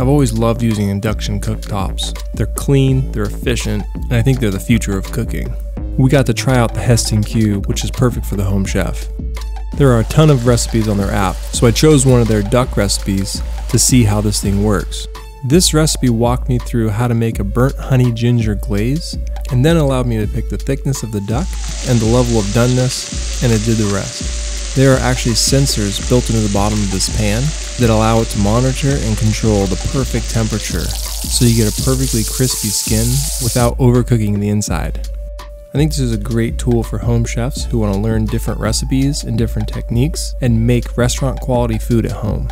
I've always loved using induction cooktops. They're clean, they're efficient, and I think they're the future of cooking. We got to try out the Hestan Cue, which is perfect for the home chef. There are a ton of recipes on their app, so I chose one of their duck recipes to see how this thing works. This recipe walked me through how to make a burnt honey ginger glaze, and then allowed me to pick the thickness of the duck and the level of doneness, and it did the rest. There are actually sensors built into the bottom of this pan that allow it to monitor and control the perfect temperature, so you get a perfectly crispy skin without overcooking the inside. I think this is a great tool for home chefs who want to learn different recipes and different techniques and make restaurant quality food at home.